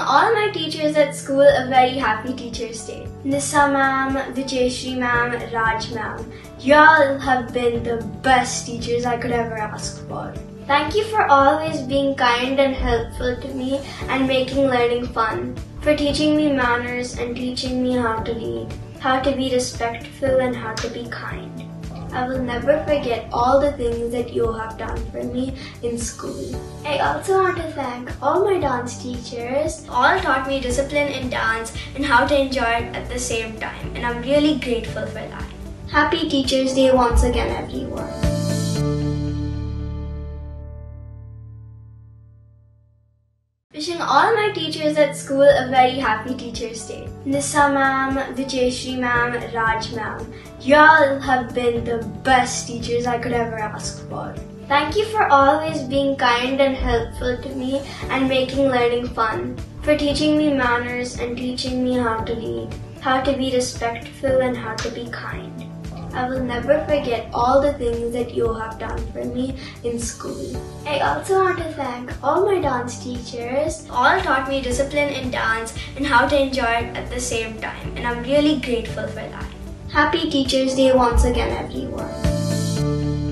all my teachers at school a very happy Teachers Day. Nissa ma'am, Vijayshri ma'am, Raj ma'am. Y'all have been the best teachers I could ever ask for. Thank you for always being kind and helpful to me and making learning fun. For teaching me manners and teaching me how to lead, how to be respectful and how to be kind. I will never forget all the things that you have done for me in school. I also want to thank all my dance teachers. All taught me discipline in dance and how to enjoy it at the same time, and I'm really grateful for that. Happy Teachers Day once again, everyone. Wishing all my teachers at school a very happy Teachers Day. Nissa ma'am, Vijayshri ma'am, Raj ma'am. Y'all have been the best teachers I could ever ask for. Thank you for always being kind and helpful to me and making learning fun. For teaching me manners and teaching me how to lead, how to be respectful and how to be kind. I will never forget all the things that you have done for me in school. I also want to thank all my dance teachers. All taught me discipline in dance and how to enjoy it at the same time, and I'm really grateful for that. Happy Teachers Day once again, everyone.